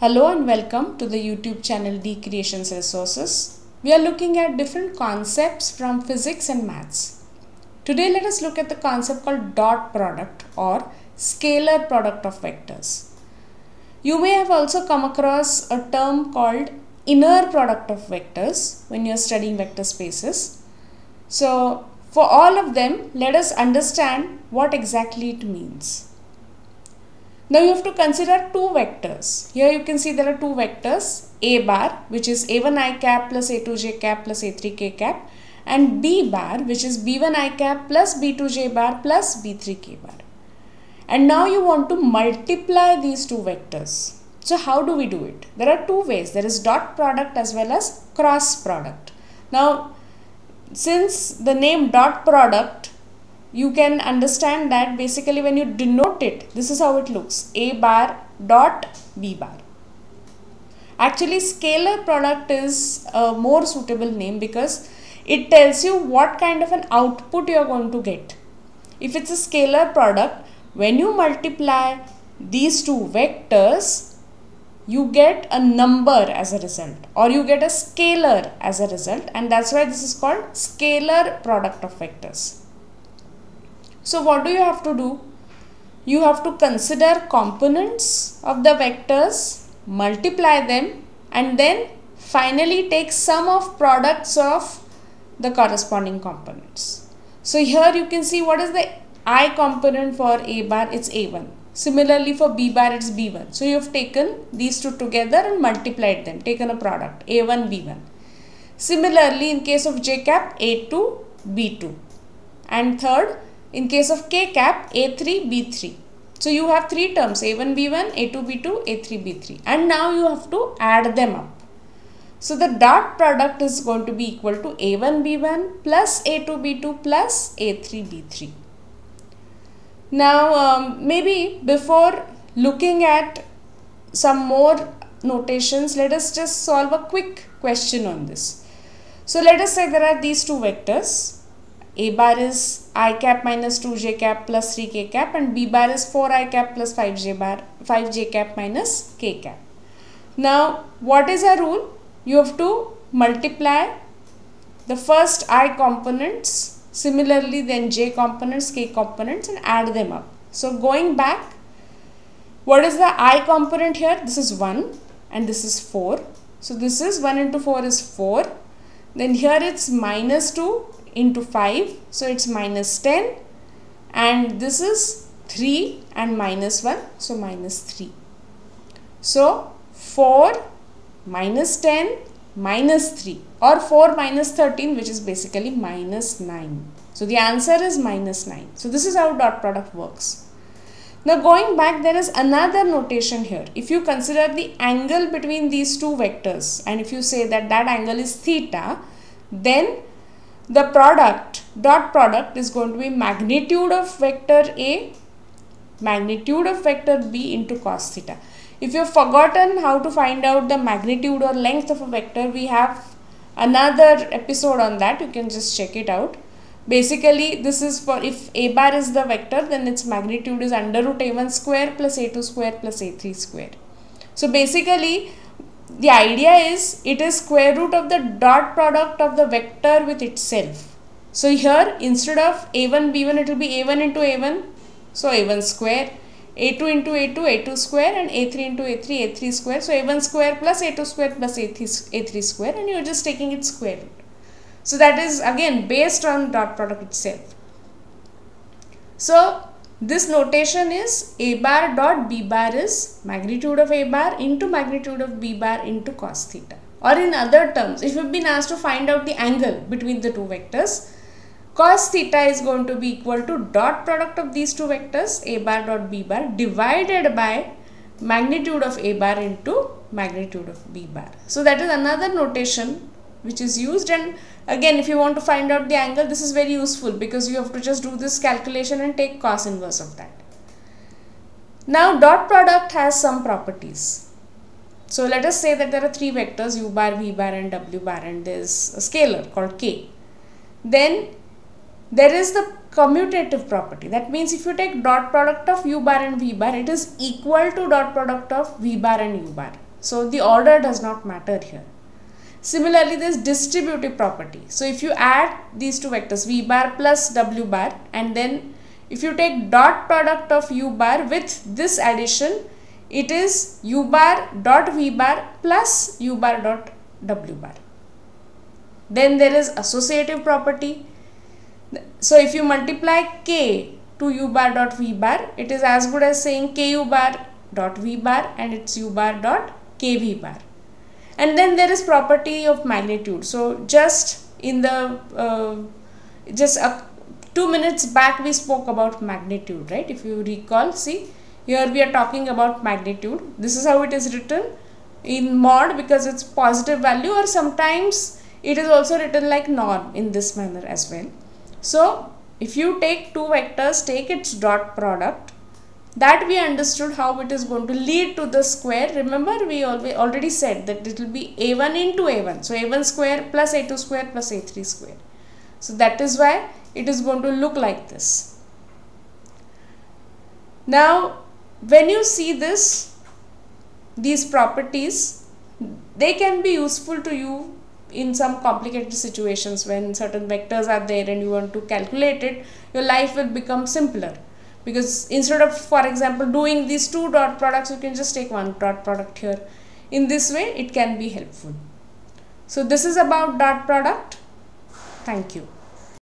Hello and welcome to the YouTube channel D Creations Resources. We are looking at different concepts from physics and maths. Today let us look at the concept called dot product or scalar product of vectors. You may have also come across a term called inner product of vectors when you are studying vector spaces. So for all of them, let us understand what exactly it means. Now you have to consider two vectors. Here you can see there are two vectors A bar which is A1 i cap plus A2j cap plus A3 k cap and B bar which is B1 i cap plus B2j bar plus B3 k bar. And now you want to multiply these two vectors. So how do we do it? There are two ways. There is dot product as well as cross product. Now since the name dot product you can understand that basically when you denote it, this is how it looks A bar dot B bar. Actually, scalar product is a more suitable name because it tells you what kind of an output you are going to get. If it's a scalar product, when you multiply these two vectors, you get a number as a result or you get a scalar as a result and that's why this is called scalar product of vectors. So what do you have to do? You have to consider components of the vectors, multiply them and then finally take sum of products of the corresponding components. So here you can see what is the i component for a bar, it's a1. Similarly for b bar, it's b1. So you have taken these two together and multiplied them, taken a product, a1, b1. Similarly in case of j cap, a2, b2. And third, in case of k cap, A3, B3. So you have three terms A1, B1, A2, B2, A3, B3 and now you have to add them up. So the dot product is going to be equal to A1, B1 plus A2, B2 plus A3, B3. Now um, maybe before looking at some more notations, let us just solve a quick question on this. So let us say there are these two vectors a bar is i cap minus 2j cap plus 3k cap and b bar is 4i cap plus 5j bar 5j cap minus k cap. Now what is our rule? You have to multiply the first i components similarly then j components k components and add them up. So going back what is the i component here? This is 1 and this is 4. So this is 1 into 4 is 4. Then here it's minus 2 into 5 so it's minus 10 and this is 3 and minus 1 so minus 3 so 4 minus 10 minus 3 or 4 minus 13 which is basically minus 9 so the answer is minus 9 so this is how dot product works. Now going back there is another notation here. If you consider the angle between these two vectors and if you say that that angle is theta then the product dot product is going to be magnitude of vector A magnitude of vector B into cos theta. If you have forgotten how to find out the magnitude or length of a vector, we have another episode on that. You can just check it out. Basically, this is for if A bar is the vector, then its magnitude is under root A1 square plus A2 square plus A3 square. So basically, the idea is it is square root of the dot product of the vector with itself. So here instead of a1 b1 it will be a1 into a1 so a1 square a2 into a2 a2 square and a3 into a3 a3 square so a1 square plus a2 square plus a3, a3 square and you are just taking its square root. So that is again based on dot product itself. So this notation is a bar dot b bar is magnitude of a bar into magnitude of b bar into cos theta. Or in other terms, if you've been asked to find out the angle between the two vectors, cos theta is going to be equal to dot product of these two vectors a bar dot b bar divided by magnitude of a bar into magnitude of b bar. So that is another notation which is used and again if you want to find out the angle this is very useful because you have to just do this calculation and take cos inverse of that. Now dot product has some properties. So let us say that there are three vectors u bar, v bar and w bar and there is a scalar called k. Then there is the commutative property. That means if you take dot product of u bar and v bar, it is equal to dot product of v bar and u bar. So the order does not matter here. Similarly, this distributive property. So if you add these two vectors v bar plus w bar and then if you take dot product of u bar with this addition, it is u bar dot v bar plus u bar dot w bar. Then there is associative property. So if you multiply k to u bar dot v bar, it is as good as saying ku bar dot v bar and it's u bar dot kv bar. And then there is property of magnitude. So just in the uh, just a, two minutes back we spoke about magnitude, right? If you recall, see here we are talking about magnitude. This is how it is written in mod because it's positive value or sometimes it is also written like norm in this manner as well. So if you take two vectors, take its dot product that we understood how it is going to lead to the square. Remember we already said that it will be a1 into a1. So a1 square plus a2 square plus a3 square. So that is why it is going to look like this. Now when you see this, these properties, they can be useful to you in some complicated situations when certain vectors are there and you want to calculate it, your life will become simpler. Because instead of, for example, doing these two dot products, you can just take one dot product here. In this way, it can be helpful. So this is about dot product. Thank you.